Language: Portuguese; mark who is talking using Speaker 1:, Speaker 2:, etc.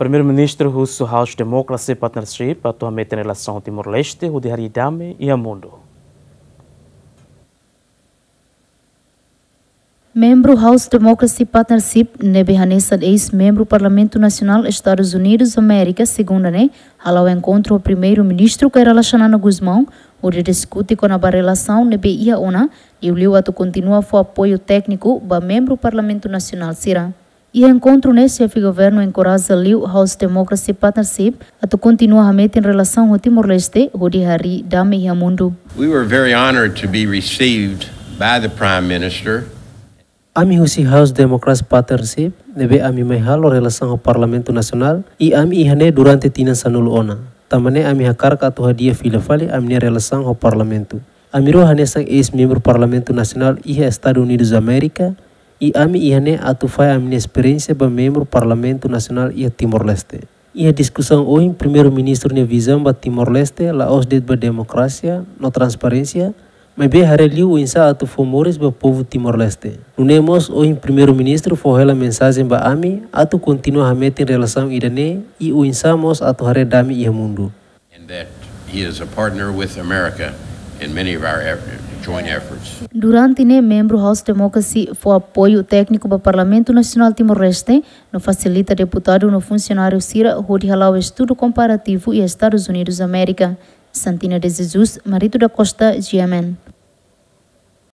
Speaker 1: Primeiro-Ministro russo House Democracy Partnership atualmente em relação ao Timor-Leste, o de Haridame e Amundo.
Speaker 2: Membro House Democracy Partnership, nebe Hanessa ex-membro Parlamento Nacional Estados Unidos América, segunda né, ao encontro o primeiro-ministro Kairala Xanana Guzmão, onde discute com a relação nebe ia ona, e o liu atu continua o apoio técnico ba membro Parlamento Nacional Sira. E encontro nesse o governo encoraja Liu House Democracy Partnership a tu continua a em relação ao Timor-Leste, onde Hari Dame Yamundu.
Speaker 3: We were very honored to be received by the Prime Minister.
Speaker 4: Ami husi House Democracy Partnership nebe ami mai halo relação ao Parlamento Nacional e ami ihane durante tinan sanulu ona. Tamane ami hakar ka tu hadia fila fale ami relação ao Parlamento. Amiro hanesang ex-membro Parlamento Nacional e Estados Unidos da América e ami ihane atu fai a minha experiência para membro Parlamento Nacional e Timor-Leste. E a discussão hoje, primeiro-ministro ne visão para Timor-Leste, la os de democracia, no transparência, mas bem hareliu o insa atu fomores para povo Timor-Leste. Nunemos hoje primeiro-ministro foi a mensagem para ami atu continua a meter em relação irane e o insamos atu haredami e mundo.
Speaker 3: And that he is a partner with America in many of our efforts.
Speaker 2: Durante ne membro House Democracy foi apoio técnico para o Parlamento Nacional Timor-Leste, no facilita deputado no funcionário Cira, onde o estudo comparativo e Estados Unidos América. Santina de Jesus, Marito da Costa, GMN.